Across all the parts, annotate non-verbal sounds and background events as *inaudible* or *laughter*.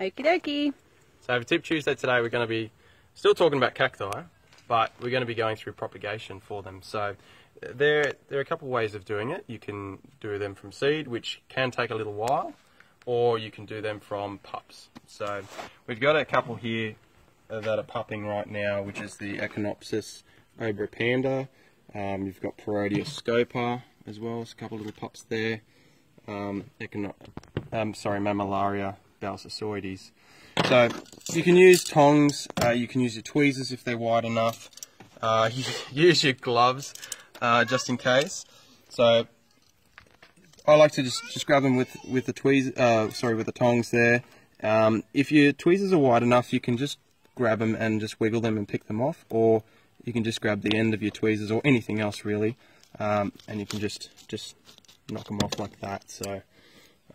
Okie dokie. So for Tip Tuesday today, we're going to be still talking about cacti, but we're going to be going through propagation for them. So there, there are a couple of ways of doing it. You can do them from seed, which can take a little while, or you can do them from pups. So we've got a couple here that are pupping right now, which is the Echinopsis obrepanda. Um, you've got Parodia scopa as well, There's a couple of little pups there. Um, Echino um, sorry, Mammillaria balsasoides. So you can use tongs, uh, you can use your tweezers if they're wide enough. Uh, *laughs* use your gloves uh, just in case. So I like to just, just grab them with, with the tweezers, uh, sorry, with the tongs there. Um, if your tweezers are wide enough, you can just grab them and just wiggle them and pick them off, or you can just grab the end of your tweezers or anything else really, um, and you can just just knock them off like that. So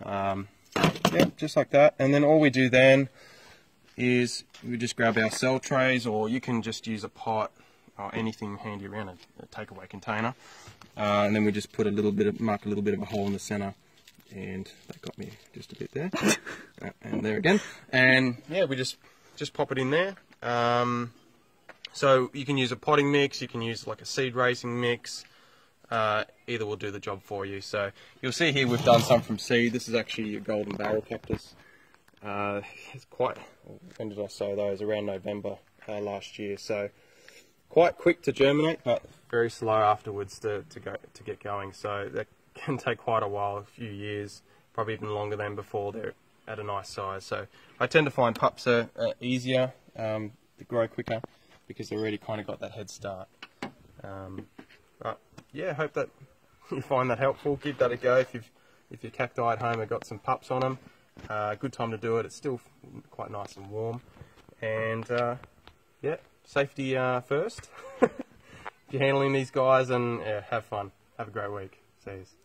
um, yeah, just like that. And then all we do then is we just grab our cell trays, or you can just use a pot or anything handy around a, a takeaway container, uh, and then we just put a little bit of mark a little bit of a hole in the center. And that got me just a bit there, *laughs* uh, and there again. And yeah, we just just pop it in there. Um, so you can use a potting mix, you can use like a seed raising mix. Uh, either will do the job for you. So you'll see here we've done some from seed. This is actually a golden barrel cactus. Uh, it's quite, when did I sow those? Around November uh, last year. So quite quick to germinate, but very slow afterwards to, to go to get going. So that *laughs* can take quite a while, a few years, probably even longer than before they're at a nice size. So I tend to find pups are, are easier um, to grow quicker because they've already kind of got that head start. Um, but yeah, hope that *laughs* you find that helpful. Give that a go if you've if your cacti at home have got some pups on them. Uh, good time to do it. It's still quite nice and warm. And uh, yeah, safety uh, first. *laughs* if you're handling these guys, and yeah, have fun. Have a great week. See you.